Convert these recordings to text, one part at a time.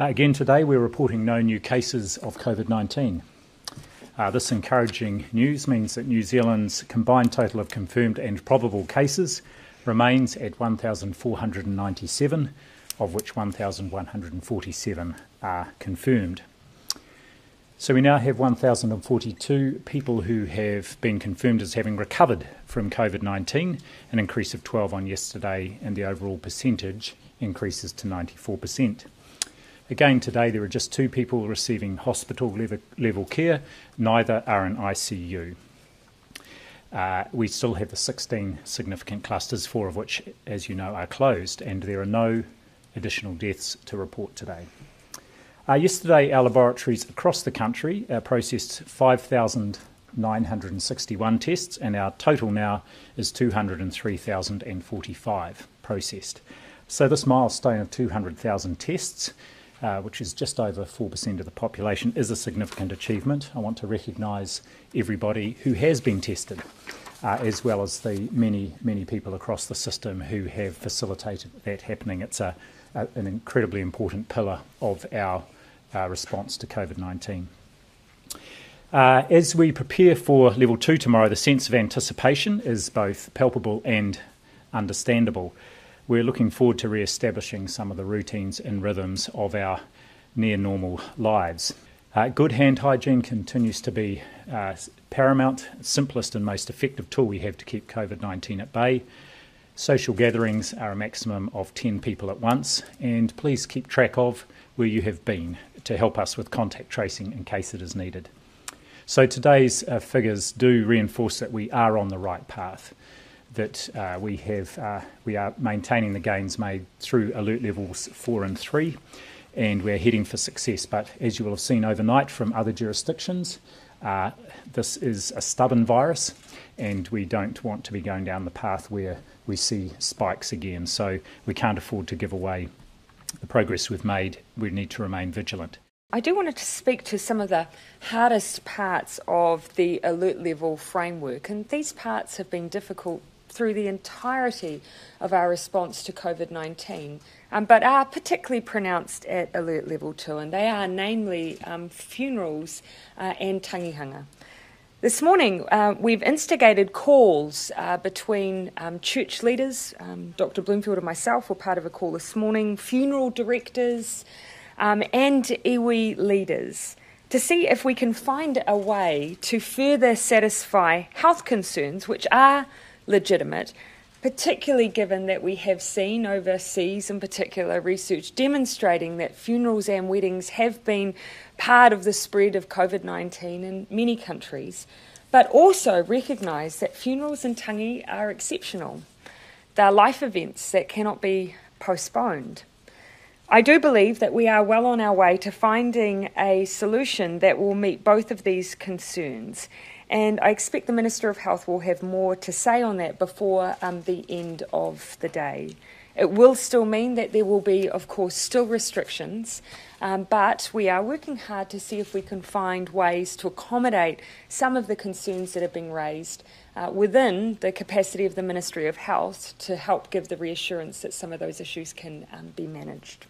Uh, again, today we're reporting no new cases of COVID 19. Uh, this encouraging news means that New Zealand's combined total of confirmed and probable cases remains at 1,497, of which 1,147 are confirmed. So we now have 1,042 people who have been confirmed as having recovered from COVID 19, an increase of 12 on yesterday, and the overall percentage increases to 94%. Again, today there are just two people receiving hospital level care, neither are in ICU. Uh, we still have the 16 significant clusters, four of which, as you know, are closed, and there are no additional deaths to report today. Uh, yesterday, our laboratories across the country uh, processed 5,961 tests, and our total now is 203,045 processed. So, this milestone of 200,000 tests uh, which is just over 4% of the population, is a significant achievement. I want to recognise everybody who has been tested, uh, as well as the many, many people across the system who have facilitated that happening. It's a, a an incredibly important pillar of our uh, response to COVID 19. Uh, as we prepare for level two tomorrow, the sense of anticipation is both palpable and understandable we're looking forward to re establishing some of the routines and rhythms of our near normal lives. Uh, good hand hygiene continues to be uh, paramount, simplest and most effective tool we have to keep COVID 19 at bay. Social gatherings are a maximum of 10 people at once, and please keep track of where you have been to help us with contact tracing in case it is needed. So today's uh, figures do reinforce that we are on the right path that uh, we have uh, we are maintaining the gains made through alert levels four and three, and we're heading for success. But as you will have seen overnight from other jurisdictions, uh, this is a stubborn virus, and we don't want to be going down the path where we see spikes again. So we can't afford to give away the progress we've made. We need to remain vigilant. I do want to speak to some of the hardest parts of the alert level framework, and these parts have been difficult through the entirety of our response to COVID 19, um, but are particularly pronounced at alert level 2, and they are namely um, funerals uh, and tangihanga. This morning, uh, we've instigated calls uh, between um, church leaders, um, Dr. Bloomfield and myself were part of a call this morning, funeral directors, um, and iwi leaders to see if we can find a way to further satisfy health concerns, which are legitimate, particularly given that we have seen overseas, in particular, research demonstrating that funerals and weddings have been part of the spread of COVID 19 in many countries, but also recognise that funerals and tangi are exceptional. They're life events that cannot be postponed. I do believe that we are well on our way to finding a solution that will meet both of these concerns and I expect the Minister of Health will have more to say on that before um, the end of the day. It will still mean that there will be, of course, still restrictions, um, but we are working hard to see if we can find ways to accommodate some of the concerns that are being raised uh, within the capacity of the Ministry of Health to help give the reassurance that some of those issues can um, be managed.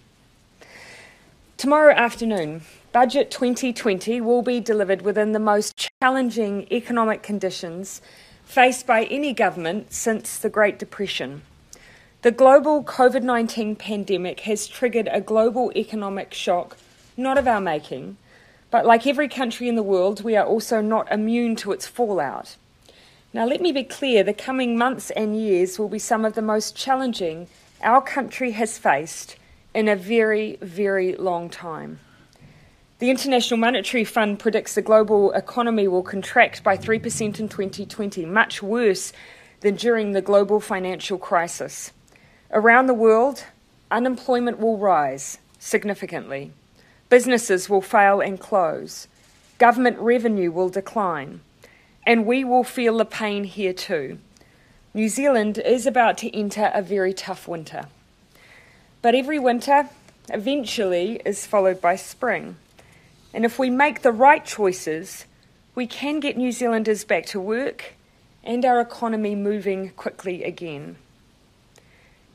Tomorrow afternoon, Budget 2020 will be delivered within the most challenging economic conditions faced by any government since the Great Depression. The global COVID 19 pandemic has triggered a global economic shock, not of our making, but like every country in the world, we are also not immune to its fallout. Now, let me be clear the coming months and years will be some of the most challenging our country has faced in a very, very long time. The International Monetary Fund predicts the global economy will contract by 3% in 2020, much worse than during the global financial crisis. Around the world, unemployment will rise significantly. Businesses will fail and close. Government revenue will decline. And we will feel the pain here too. New Zealand is about to enter a very tough winter. But every winter eventually is followed by spring. And if we make the right choices, we can get New Zealanders back to work and our economy moving quickly again.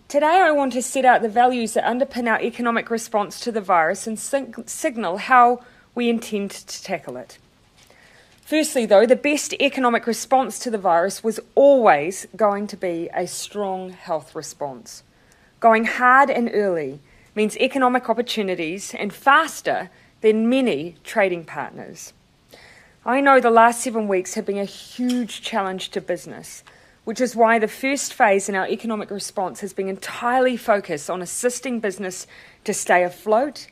Today, I want to set out the values that underpin our economic response to the virus and signal how we intend to tackle it. Firstly, though, the best economic response to the virus was always going to be a strong health response. Going hard and early means economic opportunities and faster than many trading partners. I know the last seven weeks have been a huge challenge to business, which is why the first phase in our economic response has been entirely focused on assisting business to stay afloat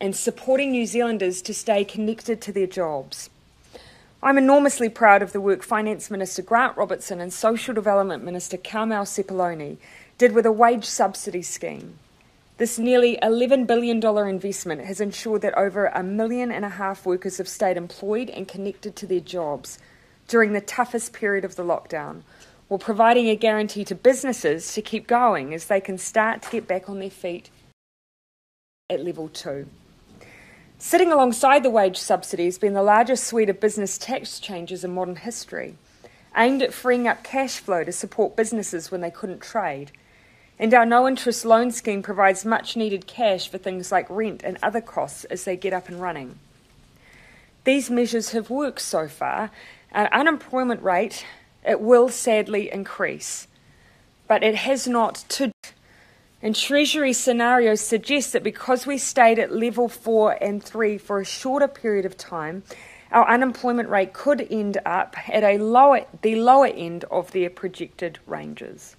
and supporting New Zealanders to stay connected to their jobs. I'm enormously proud of the work Finance Minister Grant Robertson and Social Development Minister Carmel Sepuloni did with a wage subsidy scheme. This nearly $11 billion investment has ensured that over a million and a half workers have stayed employed and connected to their jobs during the toughest period of the lockdown, while providing a guarantee to businesses to keep going as they can start to get back on their feet at level two. Sitting alongside the wage subsidy has been the largest suite of business tax changes in modern history, aimed at freeing up cash flow to support businesses when they couldn't trade. And our no interest loan scheme provides much needed cash for things like rent and other costs as they get up and running. These measures have worked so far. Our unemployment rate, it will sadly increase, but it has not to and Treasury scenarios suggest that because we stayed at level four and three for a shorter period of time, our unemployment rate could end up at a lower, the lower end of their projected ranges.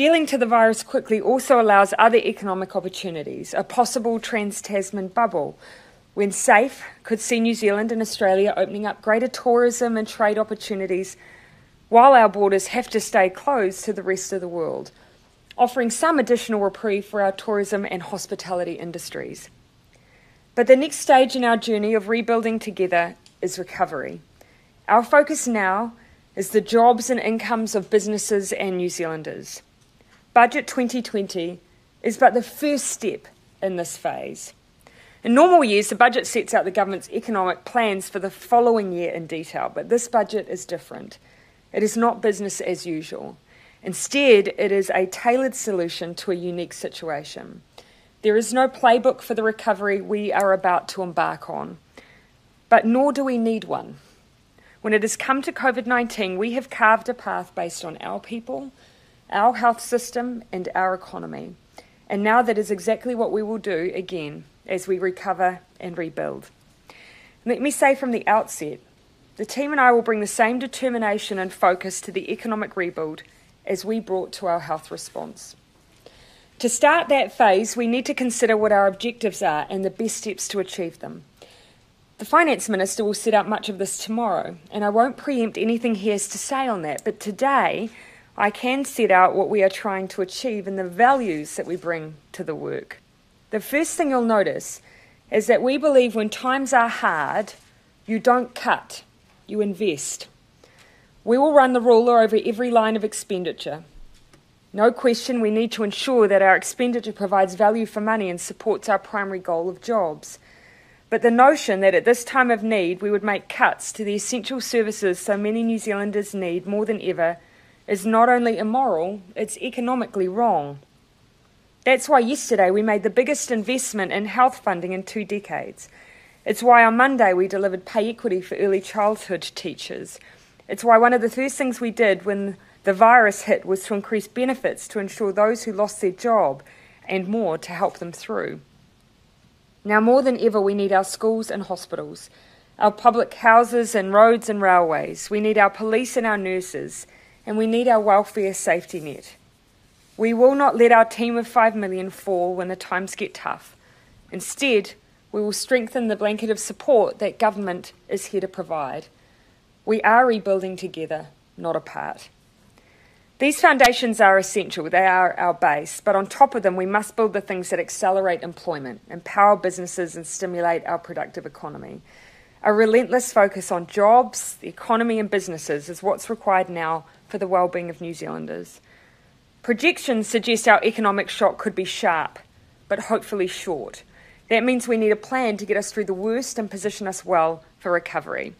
Dealing to the virus quickly also allows other economic opportunities. A possible trans Tasman bubble, when safe, could see New Zealand and Australia opening up greater tourism and trade opportunities while our borders have to stay closed to the rest of the world offering some additional reprieve for our tourism and hospitality industries. But the next stage in our journey of rebuilding together is recovery. Our focus now is the jobs and incomes of businesses and New Zealanders. Budget 2020 is but the first step in this phase. In normal years, the budget sets out the government's economic plans for the following year in detail, but this budget is different. It is not business as usual. Instead, it is a tailored solution to a unique situation. There is no playbook for the recovery we are about to embark on, but nor do we need one. When it has come to COVID 19, we have carved a path based on our people, our health system, and our economy. And now that is exactly what we will do again as we recover and rebuild. Let me say from the outset the team and I will bring the same determination and focus to the economic rebuild as we brought to our health response. To start that phase, we need to consider what our objectives are and the best steps to achieve them. The Finance Minister will set out much of this tomorrow, and I won't preempt anything he has to say on that, but today I can set out what we are trying to achieve and the values that we bring to the work. The first thing you'll notice is that we believe when times are hard, you don't cut, you invest. We will run the ruler over every line of expenditure. No question, we need to ensure that our expenditure provides value for money and supports our primary goal of jobs. But the notion that at this time of need we would make cuts to the essential services so many New Zealanders need more than ever is not only immoral, it's economically wrong. That's why yesterday we made the biggest investment in health funding in two decades. It's why on Monday we delivered pay equity for early childhood teachers. It's why one of the first things we did when the virus hit was to increase benefits to ensure those who lost their job and more to help them through. Now, more than ever, we need our schools and hospitals, our public houses and roads and railways. We need our police and our nurses, and we need our welfare safety net. We will not let our team of 5 million fall when the times get tough. Instead, we will strengthen the blanket of support that government is here to provide. We are rebuilding together, not apart. These foundations are essential, they are our base, but on top of them, we must build the things that accelerate employment, empower businesses, and stimulate our productive economy. A relentless focus on jobs, the economy, and businesses is what's required now for the well-being of New Zealanders. Projections suggest our economic shock could be sharp, but hopefully short. That means we need a plan to get us through the worst and position us well for recovery.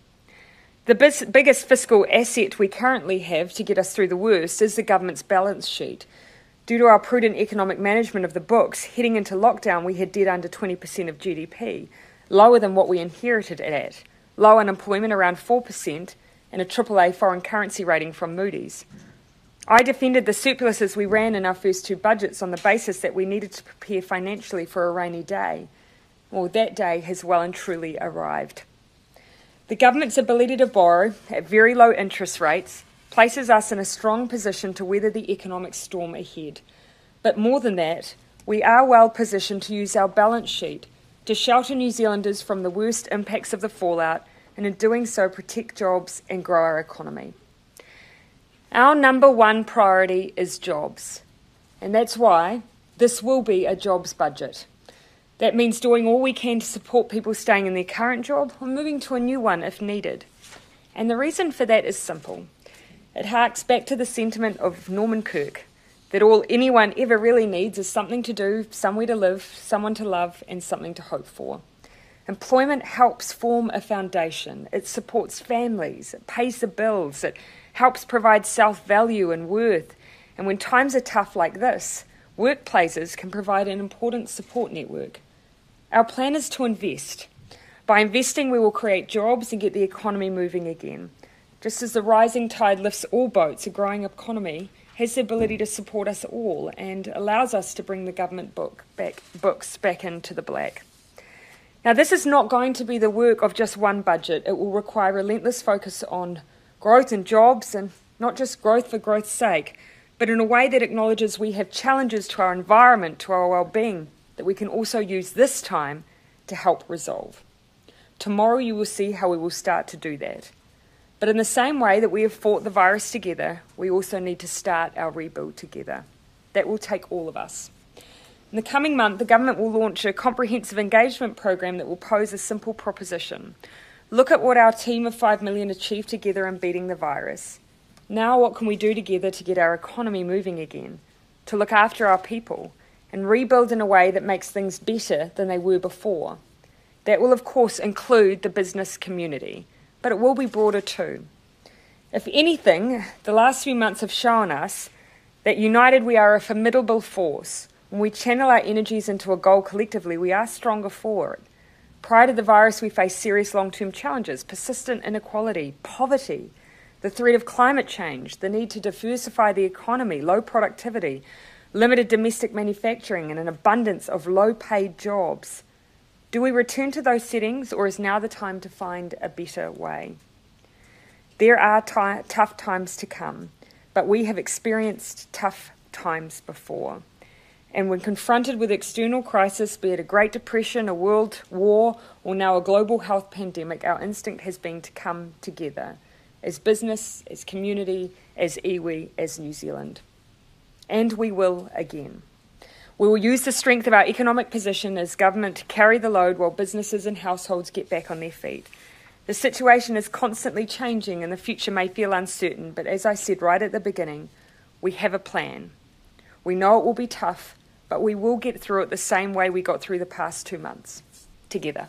The bis- biggest fiscal asset we currently have to get us through the worst is the government's balance sheet. Due to our prudent economic management of the books, heading into lockdown, we had debt under 20% of GDP, lower than what we inherited it at, low unemployment around 4%, and a AAA foreign currency rating from Moody's. I defended the surpluses we ran in our first two budgets on the basis that we needed to prepare financially for a rainy day. Well, that day has well and truly arrived. The government's ability to borrow at very low interest rates places us in a strong position to weather the economic storm ahead. But more than that, we are well positioned to use our balance sheet to shelter New Zealanders from the worst impacts of the fallout and in doing so protect jobs and grow our economy. Our number one priority is jobs, and that's why this will be a jobs budget. That means doing all we can to support people staying in their current job or moving to a new one if needed. And the reason for that is simple. It harks back to the sentiment of Norman Kirk that all anyone ever really needs is something to do, somewhere to live, someone to love, and something to hope for. Employment helps form a foundation. It supports families, it pays the bills, it helps provide self value and worth. And when times are tough like this, workplaces can provide an important support network. Our plan is to invest. By investing, we will create jobs and get the economy moving again. Just as the rising tide lifts all boats, a growing economy has the ability to support us all and allows us to bring the government book back, books back into the black. Now, this is not going to be the work of just one budget. It will require relentless focus on growth and jobs, and not just growth for growth's sake, but in a way that acknowledges we have challenges to our environment, to our well-being, that we can also use this time to help resolve. Tomorrow you will see how we will start to do that. But in the same way that we have fought the virus together, we also need to start our rebuild together. That will take all of us. In the coming month, the government will launch a comprehensive engagement program that will pose a simple proposition Look at what our team of 5 million achieved together in beating the virus. Now, what can we do together to get our economy moving again, to look after our people, and rebuild in a way that makes things better than they were before? That will, of course, include the business community, but it will be broader too. If anything, the last few months have shown us that united we are a formidable force. When we channel our energies into a goal collectively, we are stronger for it. Prior to the virus, we faced serious long term challenges persistent inequality, poverty, the threat of climate change, the need to diversify the economy, low productivity, limited domestic manufacturing, and an abundance of low paid jobs. Do we return to those settings, or is now the time to find a better way? There are t- tough times to come, but we have experienced tough times before. And when confronted with external crisis, be it a Great Depression, a world war, or now a global health pandemic, our instinct has been to come together as business, as community, as iwi, as New Zealand. And we will again. We will use the strength of our economic position as government to carry the load while businesses and households get back on their feet. The situation is constantly changing and the future may feel uncertain, but as I said right at the beginning, we have a plan. We know it will be tough, but we will get through it the same way we got through the past two months together.